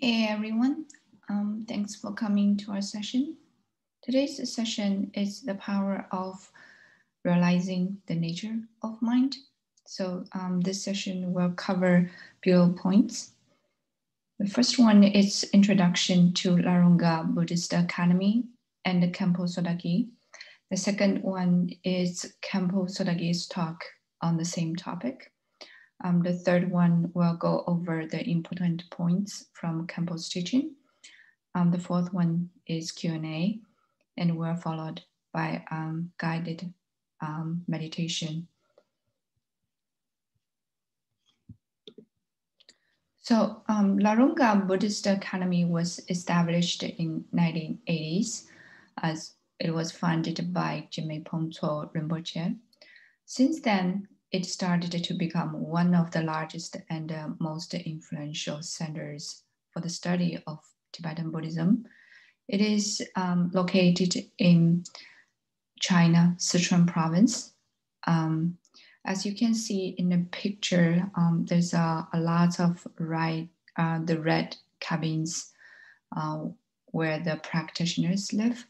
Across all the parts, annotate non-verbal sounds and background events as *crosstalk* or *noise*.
Hey everyone, um, thanks for coming to our session. Today's session is the power of realizing the nature of mind. So um, this session will cover few points. The first one is introduction to Larung Gar Buddhist Academy and the Khenpo Sodargye. The second one is Khenpo Sodargye's talk on the same topic. Um, the third one will go over the important points from Khenpo's teaching. Um, the fourth one is Q&A and we're followed by um, guided um, meditation. So um, Larung Gar Buddhist Academy was established in 1980s as it was founded by Jigme Phuntsok Rinpoche. Since then, it started to become one of the largest and uh, most influential centers for the study of Tibetan Buddhism. It is um, located in China, Sichuan province. Um, as you can see in the picture, um, there's a, a, lot of right, uh, the red cabins uh, where the practitioners live.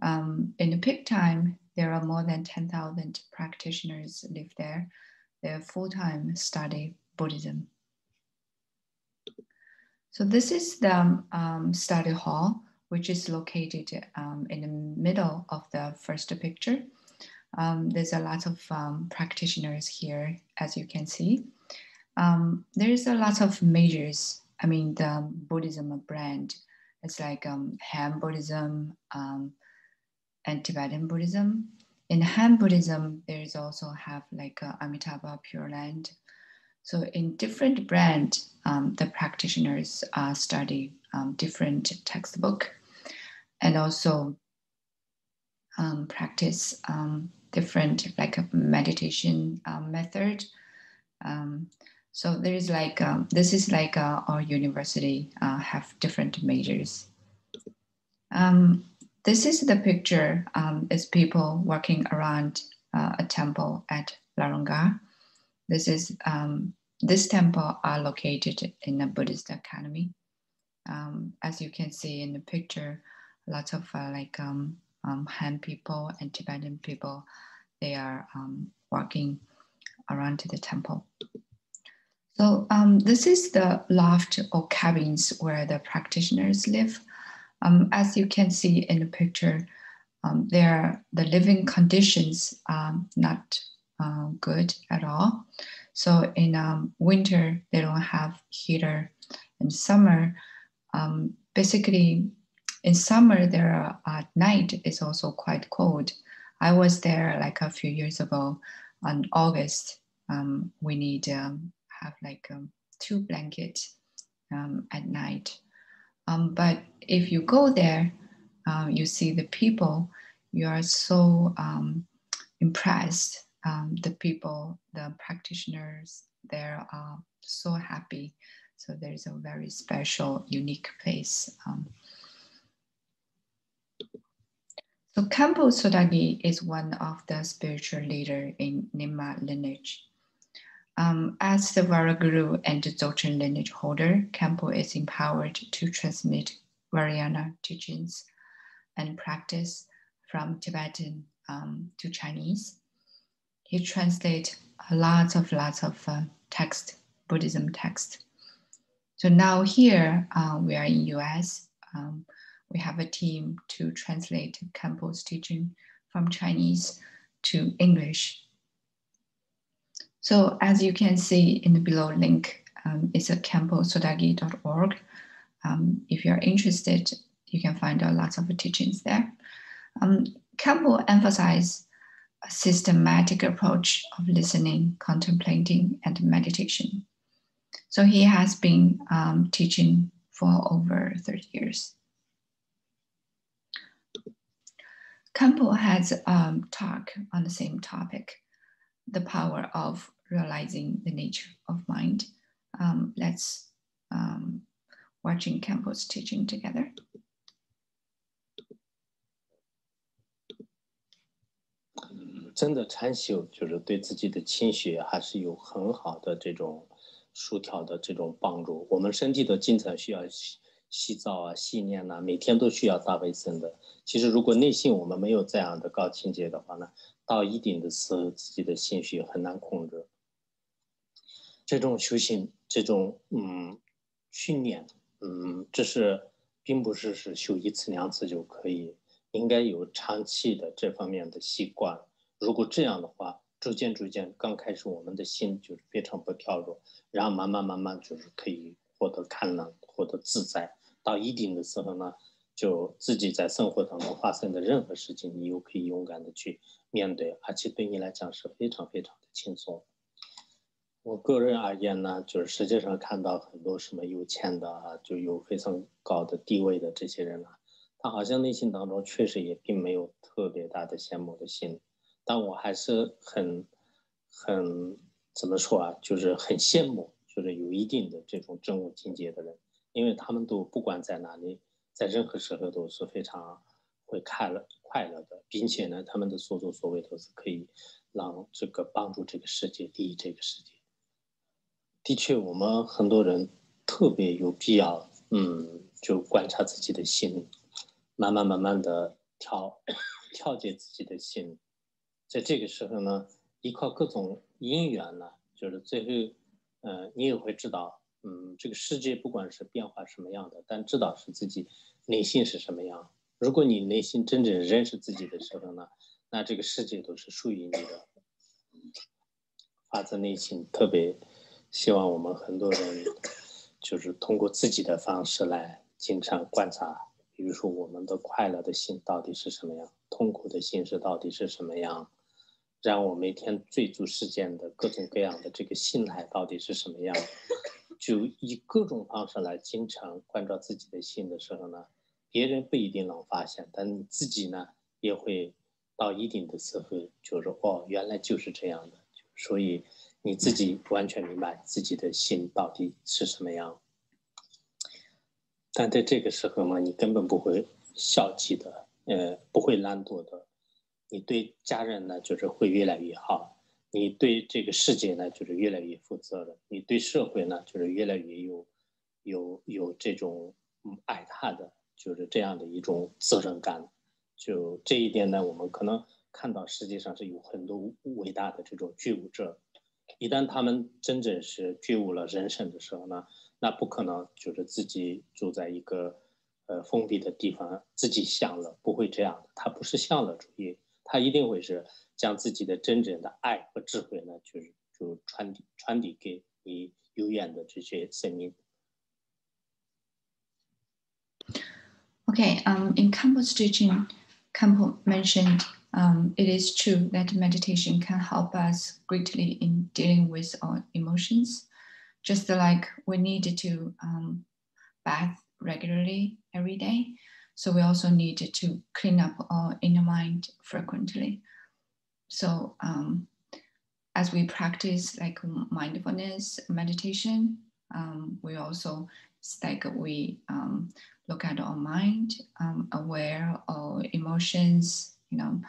Um, in the peak time, there are more than 10,000 practitioners live there. They full-time study Buddhism. So this is the um, study hall, which is located um, in the middle of the first picture. Um, there's a lot of um, practitioners here, as you can see. Um, there's a lot of majors. I mean, the Buddhism brand. It's like um, Han Buddhism, um, and Tibetan Buddhism. In Han Buddhism, there is also have like uh, Amitabha Pure Land. So in different brand, um, the practitioners uh, study um, different textbook and also um, practice um, different like a meditation um, method. Um, so there is like, this is like uh, our university uh, have different majors. Um, this is the picture um, is people working around uh, a temple at Larung Gar. This is um, this temple are located in a Buddhist academy. Um, as you can see in the picture, lots of uh, like um, um, Han people and Tibetan people, they are um, working around the temple. So um, this is the loft or cabins where the practitioners live. Um, as you can see in the picture, um, there the living conditions are not uh, good at all. So in um, winter, they don't have heater. In summer, um, basically, in summer, there are, at night is also quite cold. I was there like a few years ago on August. Um, we need um, have like two blankets at night um, but if you go there, uh, you see the people, you are so um, impressed. Um, the people, the practitioners, they're uh, so happy. So there's a very special, unique place. Um. so Khenpo Sodargye is one of the spiritual leader in Nyingma lineage. Um, as the Vajraguru and the Dzogchen lineage holder, Khenpo is empowered to transmit Vajrayana teachings and practice from Tibetan um, to Chinese. He translates lots of lots of uh, text, Buddhism text. So now here uh, we are in US. Um, we have a team to translate Khenpo's teaching from Chinese to English so as you can see in the below link, um, it's at khenposodargye.org. Um, if you're interested, you can find out lots of teachings there. Um, Khenpo emphasizes a systematic approach of listening, contemplating, and meditation. So he has been um, teaching for over 30 years. Khenpo has a um, talk on the same topic the power of realizing the nature of mind. Um, let's um, watching Khenpo's teaching together. Mm, 真的禅修就是对自己的勤学还是有很好的这种疏条的这种帮助。我们身体的进程需要洗澡啊、洗念呐、啊，每天都需要大卫生的。其实如果内心我们没有这样的高清洁的话呢，那到一定的时候，自己的情绪很难控制。这种修行，这种嗯训练，嗯，这是并不是是修一次两次就可以，应该有长期的这方面的习惯。如果这样的话，逐渐逐渐，刚开始我们的心就是非常不跳动，然后慢慢慢慢就是可以获得开朗，获得自在。到一定的时候呢，就自己在生活当中发生的任何事情，你又可以勇敢的去面对，而且对你来讲是非常非常的轻松。我个人而言呢，就是实际上看到很多什么有钱的啊，就有非常高的地位的这些人啊，他好像内心当中确实也并没有特别大的羡慕的心。但我还是很，很怎么说啊？就是很羡慕，就是有一定的这种政务境界的人，因为他们都不管在哪里，在任何时候都是非常会快乐、快乐的，并且呢，他们的所作所为都是可以让这个帮助这个世界、利益这个世界。的确，我们很多人特别有必要，嗯，就观察自己的心，慢慢慢慢的调 *coughs* 调节自己的心。在这个时候呢，依靠各种因缘呢，就是最后，嗯，你也会知道，嗯，这个世界不管是变化什么样的，但知道是自己内心是什么样。如果你内心真正认识自己的时候呢，那这个世界都是属于你的。发自内心，特别希望我们很多人，就是通过自己的方式来经常观察，比如说我们的快乐的心到底是什么样，痛苦的心是到底是什么样。让我每天追逐事件的各种各样的这个心态到底是什么样？就以各种方式来经常关照自己的心的时候呢，别人不一定能发现，但你自己呢也会到一定的时候，就是哦，原来就是这样的。所以你自己完全明白自己的心到底是什么样。但在这个时候嘛，你根本不会消极的，呃，不会懒惰的。你对家人呢，就是会越来越好；你对这个世界呢，就是越来越负责任；你对社会呢，就是越来越有有有这种爱他的，就是这样的一种责任感。就这一点呢，我们可能看到世界上是有很多伟大的这种觉悟者，一旦他们真正是觉悟了人生的时候呢，那不可能就是自己住在一个呃封闭的地方，自己享乐，不会这样的。他不是享乐主义。他一定会是将自己的真正的爱和智慧呢，就是就传递传递给你有缘的这些生命。Okay, um, in Khenpo's teaching, Kampo mentioned um, it is true that meditation can help us greatly in dealing with our emotions, just like we need to um, bath regularly every day. So we also need to clean up our inner mind frequently. So um, as we practice like mindfulness meditation, um, we also like we um, look at our mind, um, aware of emotions, you know,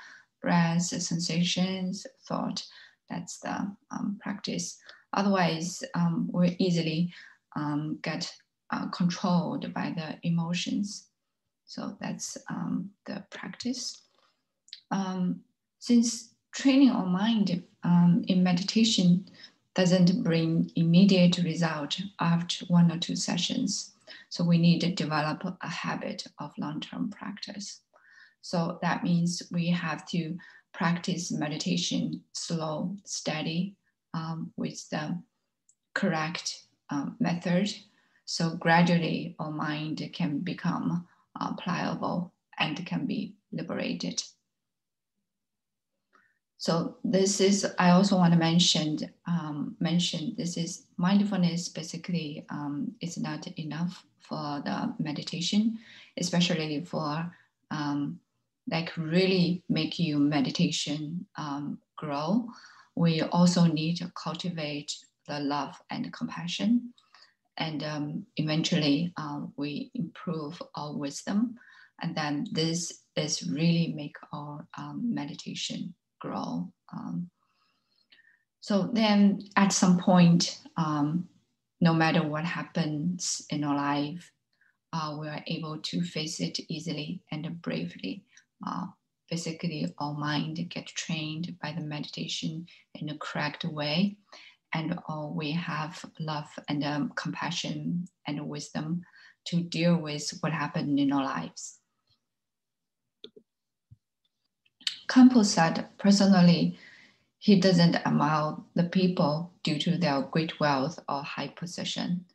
breath, sensations, thought. That's the um, practice. Otherwise, um, we easily get uh, controlled by the emotions. So that's the practice. Since training our mind um, in meditation doesn't bring immediate result after one or two sessions, so we need to develop a habit of long-term practice. So that means we have to practice meditation slow, steady, um, with the correct um, method. So gradually our mind can become uh, pliable and can be liberated. So this is, I also want to mention, um, mention this is mindfulness basically um, is not enough for the meditation, especially for um, like really make you meditation um, grow. We also need to cultivate the love and compassion and um, eventually uh, we improve our wisdom and then this is really make our um, meditation grow um, so then at some point um, no matter what happens in our life, uh, we are able to face it easily and bravely. Uh, basically, our mind get trained by the meditation in a correct way, and uh, we have love and um, compassion and wisdom to deal with what happened in our lives. Khenpo said personally, he doesn't admire the people due to their great wealth or high position,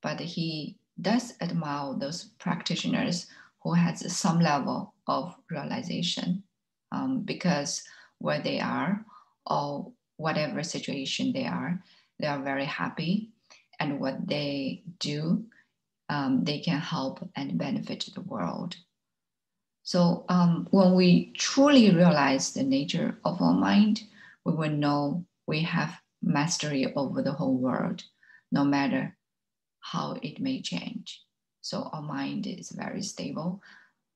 but he does admire those practitioners who has some level of realization um, because where they are or whatever situation they are, they are very happy and what they do, um, they can help and benefit the world. So um, when we truly realize the nature of our mind, we will know we have mastery over the whole world, no matter how it may change. So our mind is very stable.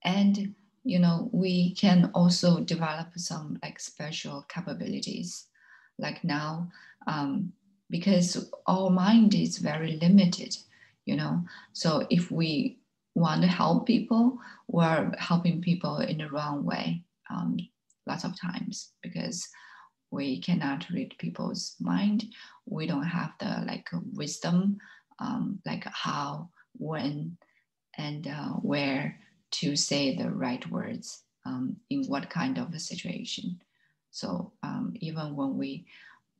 And you know, we can also develop some like special capabilities. Like now, um, because our mind is very limited, you know. So if we want to help people, we're helping people in the wrong way um, lots of times because we cannot read people's mind. We don't have the like wisdom, um, like how, when, and uh, where to say the right words um, in what kind of a situation. So um, even when we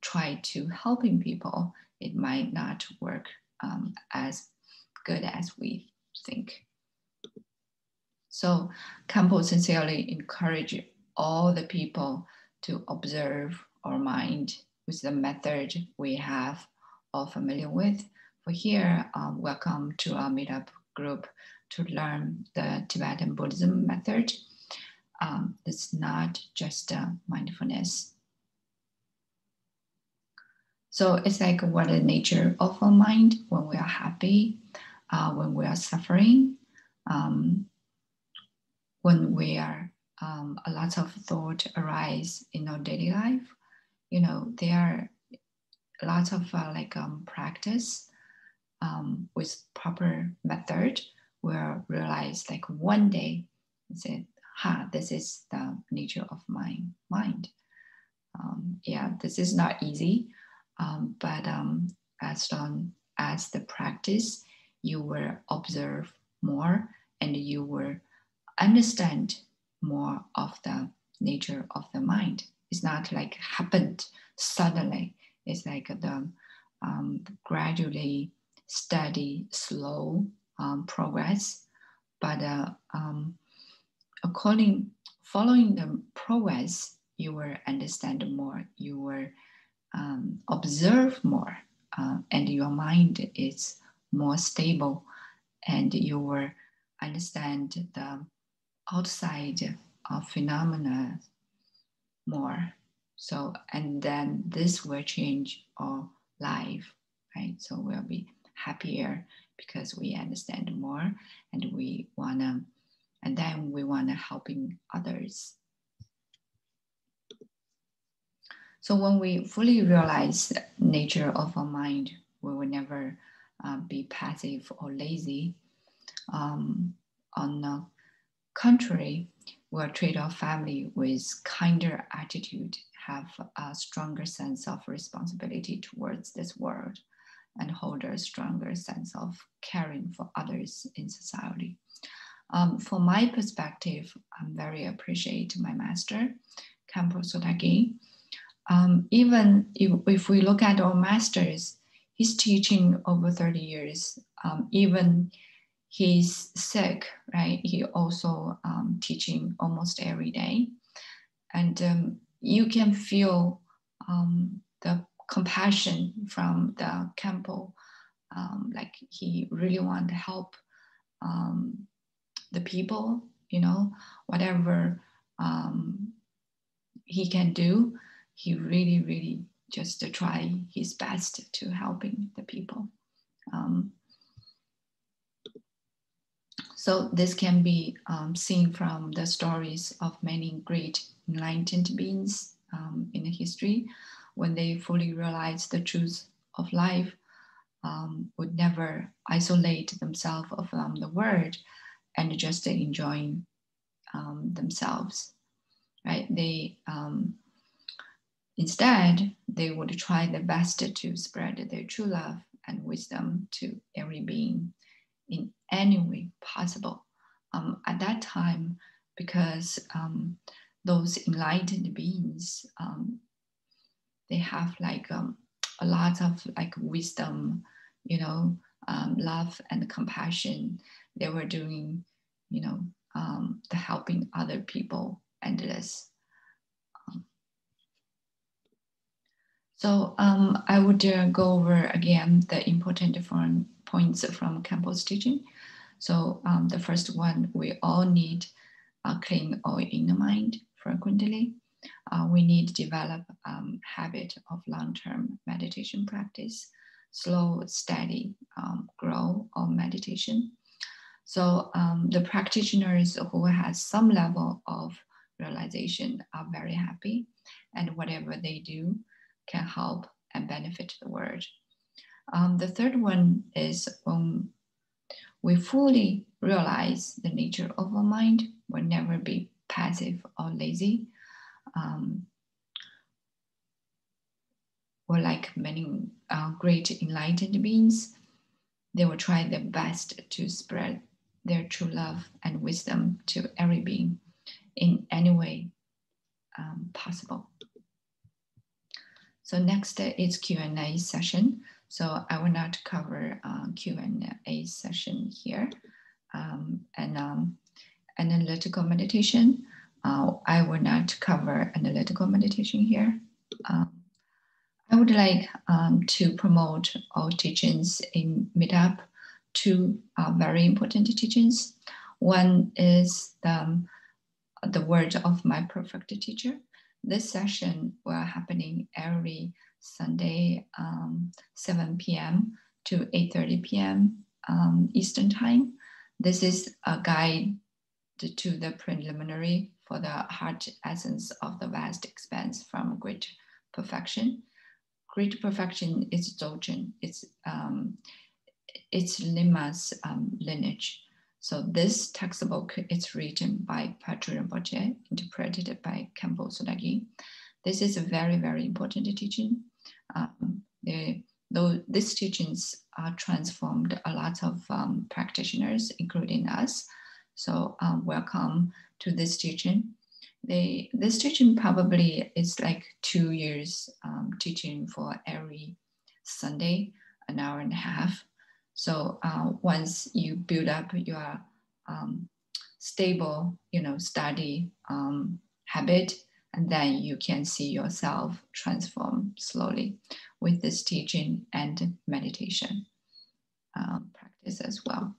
try to helping people, it might not work um, as good as we think. So Khenpo sincerely encourage all the people to observe our mind with the method we have all familiar with. For here, um, welcome to our meetup group to learn the Tibetan Buddhism method. Um, it's not just uh, mindfulness. So it's like what the nature of our mind when we are happy, uh, when we are suffering, um, when we are um, a lot of thought arise in our daily life, you know, there are lots of uh, like um, practice um, with proper method will realize like one day, say, ha, this is the nature of my mind. Um, yeah, this is not easy, um, but um, as long as the practice, you will observe more and you will understand more of the nature of the mind. It's not like happened suddenly. It's like the um, gradually steady, slow um, progress. But uh, um, according, following the progress, you will understand more. You will um, observe more, uh, and your mind is more stable, and you will understand the outside of phenomena more. So, and then this will change our life, right? So we'll be happier because we understand more and we wanna, and then we wanna helping others. So when we fully realize nature of our mind, we will never uh, be passive or lazy. Um, on the contrary, we'll treat our family with kinder attitude, have a stronger sense of responsibility towards this world, and hold a stronger sense of caring for others in society. Um, from my perspective, I'm very appreciate my master, Khenpo Sodargye. Um, even if, if, we look at our masters, he's teaching over 30 years. Um, even he's sick, right? He also um, teaching almost every day. And um, you can feel um, the compassion from the Khenpo. Um, like he really want to help um, the people, you know, whatever um, he can do, he really, really just try his best to helping the people. So this can be um, seen from the stories of many great enlightened beings um, in the history when they fully realized the truth of life. um, would never isolate themselves from the world and just enjoying um, themselves, right? They um, instead they would try their best to spread their true love and wisdom to every being in any way possible. Um, at that time, because um, those enlightened beings, um, they have like um, a lot of like wisdom, you know, um, love and compassion. They were doing, you know, the helping other people endless. So um, I would uh, go over again the important different points from Khenpo's teaching. So um, the first one, we all need a clean oil in the mind frequently. Uh, we need to develop um, habit of long-term meditation practice, slow, steady um, grow of meditation. So um, the practitioners who has some level of realization are very happy and whatever they do can help and benefit the world. Um, the third one is when we fully realize the nature of our mind, we'll never be passive or lazy. Um, or like many uh, great enlightened beings, they will try their best to spread their true love and wisdom to every being in any way um, possible. So next is Q&A session. So I will not cover uh, Q&A session here. Um, and um, analytical meditation, uh, I will not cover analytical meditation here. Um, I would like um, to promote all teachings in Meetup, two uh, very important teachings. One is the, um, the word of my perfect teacher. This session will happening every Sunday, um, 7 p.m. to 8.30 p.m. Um, Eastern Time. This is a guide to the preliminary for the heart essence of the vast expanse from great perfection. Great perfection is Dzogchen. It's um, it's Nyingma's um, lineage. So this textbook is written by Patrul Rinpoche, interpreted by Khenpo Sodargye. This is a very, very important teaching. Um, though these teachings are transformed a lot of um, practitioners, including us. So um, welcome to this teaching. They, this teaching probably is like two years um, teaching for every Sunday, an hour and a half. So uh, once you build up your um, stable, you know, study um, habit, and then you can see yourself transform slowly with this teaching and meditation um, practice as well.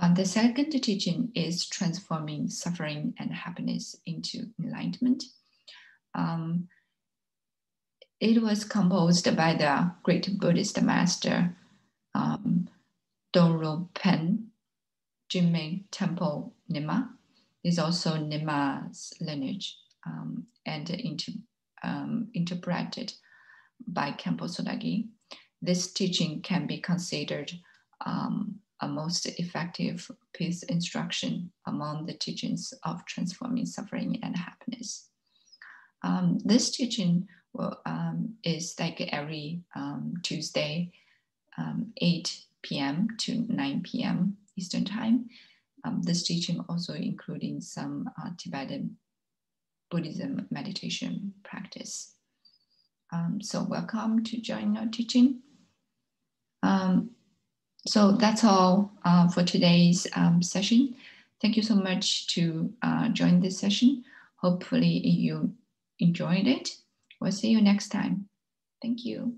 Uh, the second teaching is transforming suffering and happiness into enlightenment. Um, it was composed by the great Buddhist master um, Doro Pen, Jigme Tenpe Nyima Is also Nyingma's lineage um, and um, interpreted by Khenpo Sodargye. This teaching can be considered um, a most effective pith instruction among the teachings of transforming suffering and happiness. Um, this teaching um, is like every um, Tuesday, 8 p.m. to 9 p.m. Eastern Time. Um, this teaching also including some uh, Tibetan Buddhism meditation practice. Um, so welcome to join our teaching. Um, so that's all uh, for today's um, session. Thank you so much to uh, join this session. Hopefully you enjoyed it. We'll see you next time. Thank you.